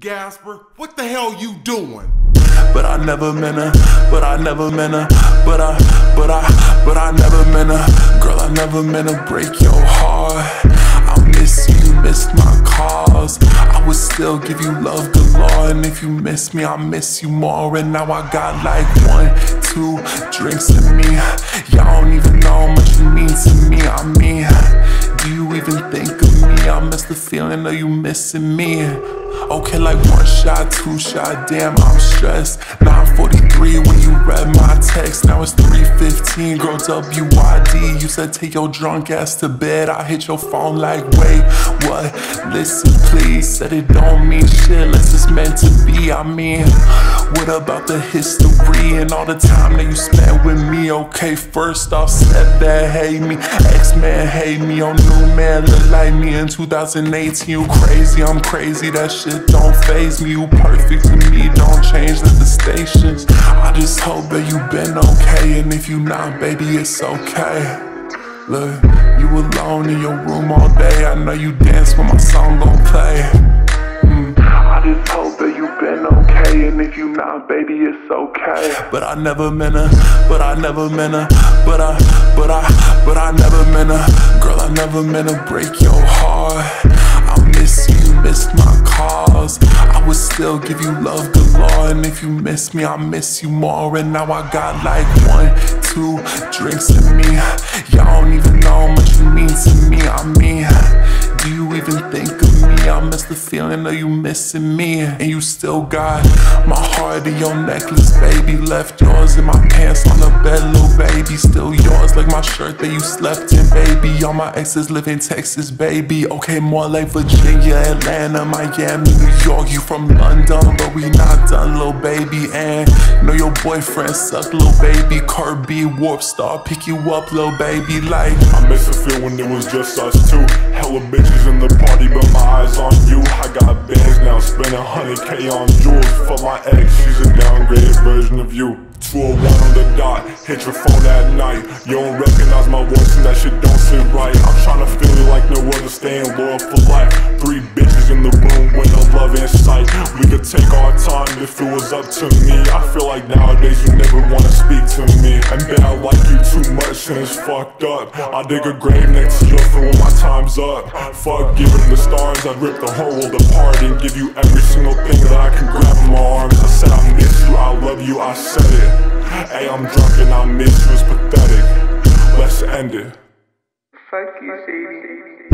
Gasper, what the hell you doing? But I never meant her, but I never meant her, but I, but I, but I never meant her. Girl, I never meant to break your heart. I miss you, you missed my calls. I would still give you love galore, and if you miss me, I miss you more. And now I got like one, two drinks in me. Y'all don't even know me? The feeling of you missing me. Okay, like one shot, two shot, damn, I'm stressed. 943 when you read my text, now it's 315. Girl, WYD, you said take your drunk ass to bed. I hit your phone like, wait, what? Listen, please, said it don't mean shit, unless it's meant to be. I mean, what about the history and all the time that you spent with me? Okay, first off, said that hate me. X-Man hate me, on new man look like me in 2018. You crazy, I'm crazy, that shit don't phase me. You perfect to me, don't change the stations. I just hope that you been okay, and if you not, baby, it's okay. Look, you alone in your room all day. I know you dance when my song gon' play. If you not, baby, it's okay. But I never meant her, but I never meant her, but I, but I, but I never meant her. Girl, I never meant to break your heart. I miss you, missed my calls. I would still give you love galore, and if you miss me, I miss you more. And now I got like one, two drinks in me. Y'all feeling of you missing me And you still got my heart in your necklace, baby. Left yours in my pants on the bed, little baby. Still yours like my shirt that you slept in, baby. All my exes live in Texas, baby. Okay, more like Virginia, Atlanta, Miami, New York. You from London, but we not done, little baby. And know your boyfriend suck, little baby. Kirby, Warp Star, pick you up, little baby. Like, I miss the feel when it was just us two. Hella bitches in the party, but my eyes on you on jewels For my ex, she's a downgraded version of you. 201 on the dot, hit your phone at night. You don't recognize my voice and that shit don't sit right. I'm trying to feel it like no other, staying loyal if it was up to me I feel like nowadays you never wanna speak to me And bet I like you too much and it's fucked up I dig a grave next to yours for when my time's up Fuck giving the stars, I'd rip the whole world apart And give you every single thing that I can grab in my arms I said I miss you, I love you, I said it Hey, I'm drunk and I miss you, it's pathetic. Let's end it. Fuck you, Sadie.